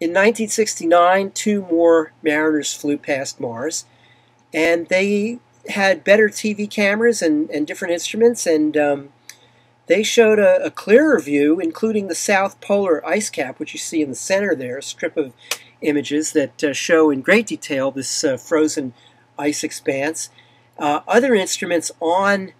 in 1969, two more Mariners flew past Mars, and they had better TV cameras and, and different instruments, and um, they showed a, a, clearer view, including the South Polar ice cap, which you see in the center there, a strip of images that uh, show in great detail this uh, frozen ice expanse. Uh, other instruments on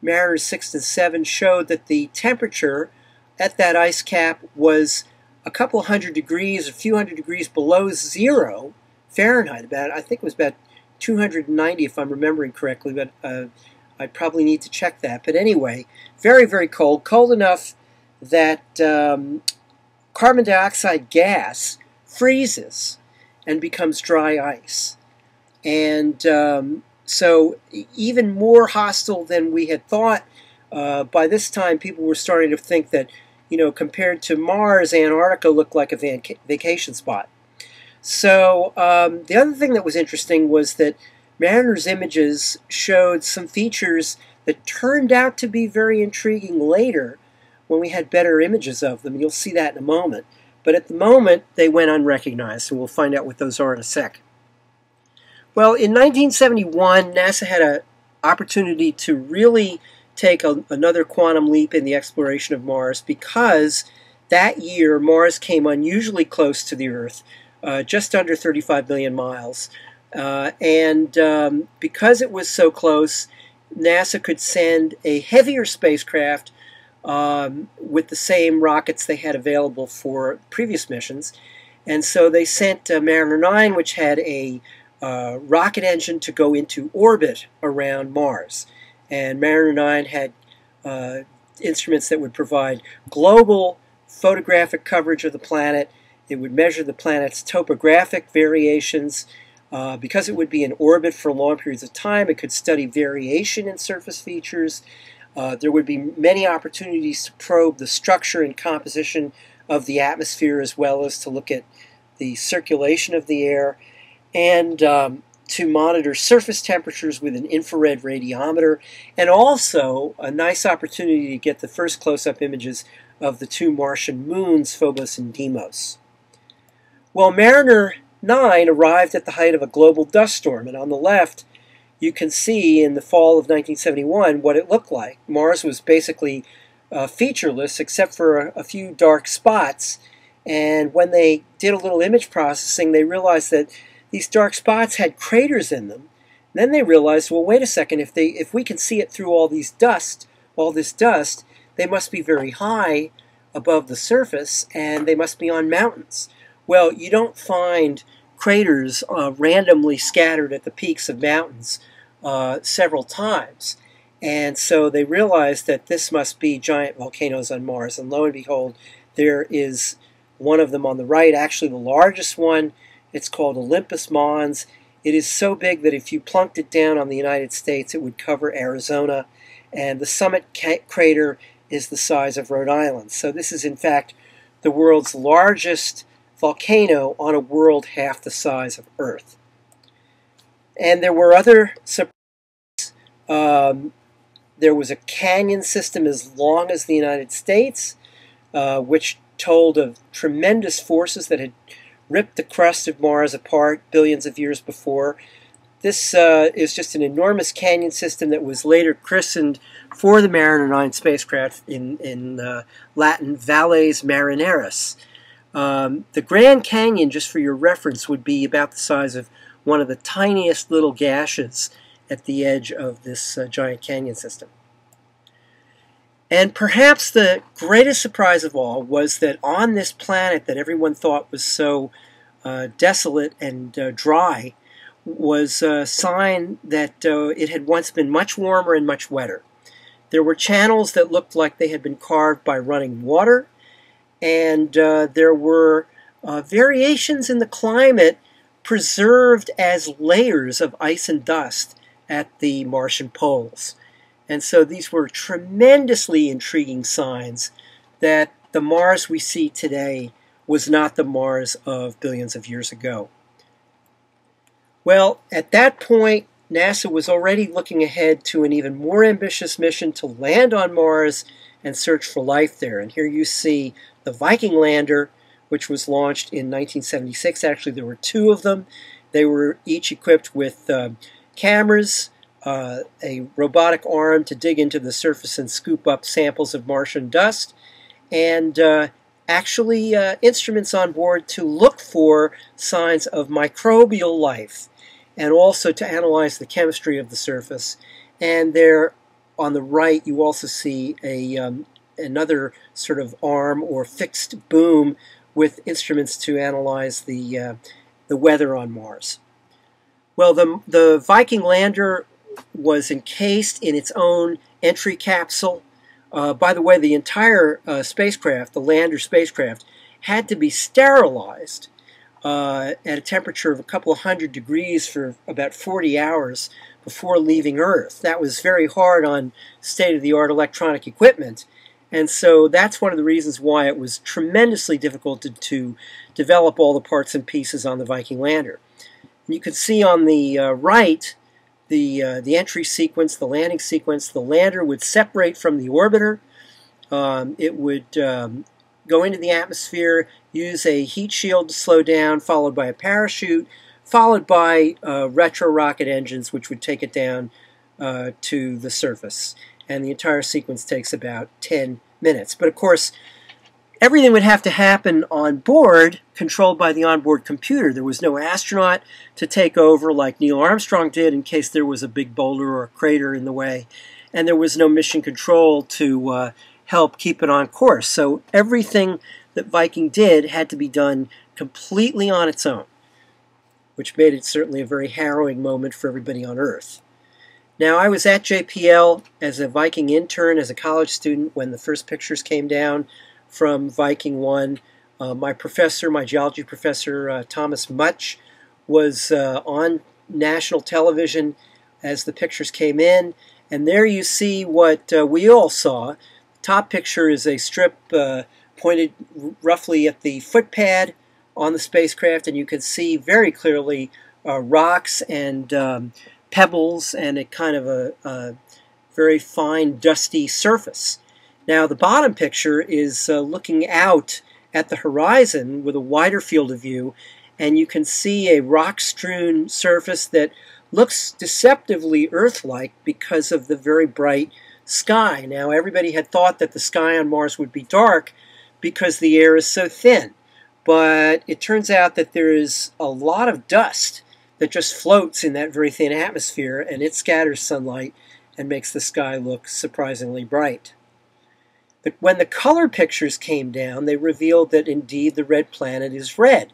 Mariner 6 and 7 showed that the temperature at that ice cap was a couple hundred degrees, a few hundred degrees below zero Fahrenheit. About I think it was about 290 if I'm remembering correctly, but uh, I probably need to check that. But anyway, very very cold, cold enough that um, carbon dioxide gas freezes and becomes dry ice, and um, so even more hostile than we had thought. Uh, by this time, people were starting to think that you know, compared to Mars, Antarctica looked like a vacation spot. So um, the other thing that was interesting was that Mariner's images showed some features that turned out to be very intriguing later when we had better images of them. You'll see that in a moment. But at the moment, they went unrecognized, and we'll find out what those are in a sec. Well, in 1971, NASA had an opportunity to really take a, another quantum leap in the exploration of Mars because that year Mars came unusually close to the Earth, uh, just under 35 million miles. Uh, and um, because it was so close, NASA could send a heavier spacecraft um, with the same rockets they had available for previous missions. And so they sent uh, Mariner 9, which had a uh, rocket engine to go into orbit around Mars and Mariner 9 had uh, instruments that would provide global photographic coverage of the planet. It would measure the planet's topographic variations. Uh, because it would be in orbit for long periods of time, it could study variation in surface features. Uh, there would be many opportunities to probe the structure and composition of the atmosphere as well as to look at the circulation of the air. And um, to monitor surface temperatures with an infrared radiometer, and also a nice opportunity to get the first close-up images of the two Martian moons, Phobos and Deimos. Well, Mariner 9 arrived at the height of a global dust storm, and on the left, you can see in the fall of 1971 what it looked like. Mars was basically uh, featureless except for a, a few dark spots, and when they did a little image processing, they realized that these dark spots had craters in them. then they realized, well, wait a second, if they if we can see it through all these dust, all this dust, they must be very high above the surface and they must be on mountains. Well, you don't find craters uh, randomly scattered at the peaks of mountains uh, several times. And so they realized that this must be giant volcanoes on Mars. And lo and behold, there is one of them on the right, actually the largest one it's called Olympus Mons. It is so big that if you plunked it down on the United States, it would cover Arizona. And the summit crater is the size of Rhode Island. So this is, in fact, the world's largest volcano on a world half the size of Earth. And there were other surprises. Um, there was a canyon system as long as the United States, uh, which told of tremendous forces that had ripped the crust of Mars apart billions of years before. This uh, is just an enormous canyon system that was later christened for the Mariner 9 spacecraft in, in uh, Latin Valles Marineris. Um, the Grand Canyon, just for your reference, would be about the size of one of the tiniest little gashes at the edge of this uh, giant canyon system. And perhaps the greatest surprise of all was that on this planet that everyone thought was so uh, desolate and uh, dry was a sign that uh, it had once been much warmer and much wetter. There were channels that looked like they had been carved by running water, and uh, there were uh, variations in the climate preserved as layers of ice and dust at the Martian poles. And so these were tremendously intriguing signs that the Mars we see today was not the Mars of billions of years ago. Well, at that point, NASA was already looking ahead to an even more ambitious mission to land on Mars and search for life there. And here you see the Viking lander, which was launched in 1976. Actually, there were two of them. They were each equipped with uh, cameras, uh, a robotic arm to dig into the surface and scoop up samples of Martian dust, and uh, actually uh, instruments on board to look for signs of microbial life and also to analyze the chemistry of the surface. And there on the right, you also see a um, another sort of arm or fixed boom with instruments to analyze the uh, the weather on Mars. Well, the the Viking lander was encased in its own entry capsule. Uh, by the way, the entire uh, spacecraft, the lander spacecraft, had to be sterilized uh, at a temperature of a couple of hundred degrees for about 40 hours before leaving Earth. That was very hard on state-of-the-art electronic equipment. And so that's one of the reasons why it was tremendously difficult to, to develop all the parts and pieces on the Viking lander. And you can see on the uh, right the, uh, the entry sequence, the landing sequence. The lander would separate from the orbiter. Um, it would um, go into the atmosphere, use a heat shield to slow down, followed by a parachute, followed by uh, retro rocket engines, which would take it down uh, to the surface. And the entire sequence takes about 10 minutes. But of course, everything would have to happen on board, controlled by the onboard computer. There was no astronaut to take over like Neil Armstrong did in case there was a big boulder or a crater in the way. And there was no mission control to uh, help keep it on course. So everything that Viking did had to be done completely on its own, which made it certainly a very harrowing moment for everybody on Earth. Now, I was at JPL as a Viking intern, as a college student, when the first pictures came down from Viking 1. Uh, my professor, my geology professor, uh, Thomas Mutch, was uh, on national television as the pictures came in. And there you see what uh, we all saw Top picture is a strip uh, pointed roughly at the footpad on the spacecraft, and you can see very clearly uh, rocks and um, pebbles and a kind of a, a, very fine dusty surface. Now the bottom picture is uh, looking out at the horizon with a wider field of view, and you can see a rock-strewn surface that looks deceptively Earth-like because of the very bright sky. Now, everybody had thought that the sky on Mars would be dark because the air is so thin. But it turns out that there is a lot of dust that just floats in that very thin atmosphere and it scatters sunlight and makes the sky look surprisingly bright. But when the color pictures came down, they revealed that indeed the red planet is red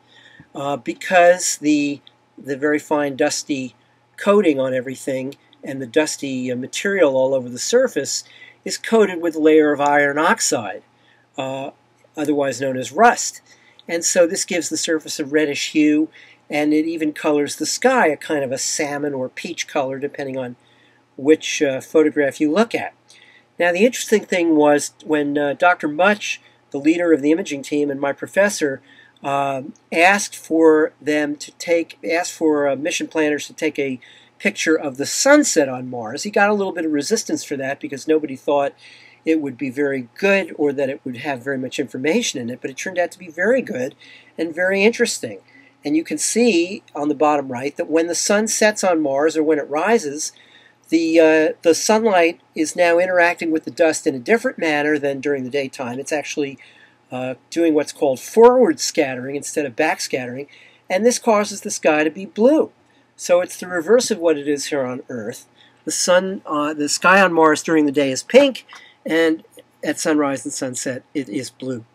uh, because the, the very fine dusty coating on everything and the dusty uh, material all over the surface is coated with a layer of iron oxide, uh, otherwise known as rust. And so this gives the surface a reddish hue, and it even colors the sky a kind of a salmon or peach color, depending on which uh, photograph you look at. Now, the interesting thing was when uh, Dr. Mutch, the leader of the imaging team, and my professor uh, asked for them to take, asked for uh, mission planners to take a picture of the sunset on Mars. He got a little bit of resistance for that because nobody thought it would be very good or that it would have very much information in it, but it turned out to be very good and very interesting. And you can see on the bottom right that when the sun sets on Mars or when it rises, the, uh, the sunlight is now interacting with the dust in a different manner than during the daytime. It's actually uh, doing what's called forward scattering instead of back scattering, and this causes the sky to be blue. So it's the reverse of what it is here on Earth. The sun, uh, the sky on Mars during the day is pink, and at sunrise and sunset it is blue.